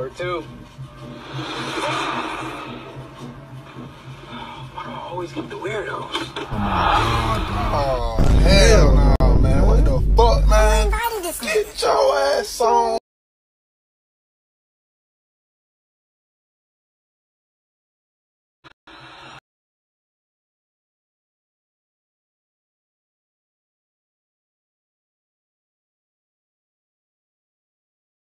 Where to? Why do I always get the weirdos? Oh, hell no, man. What the fuck, man? Get your ass on.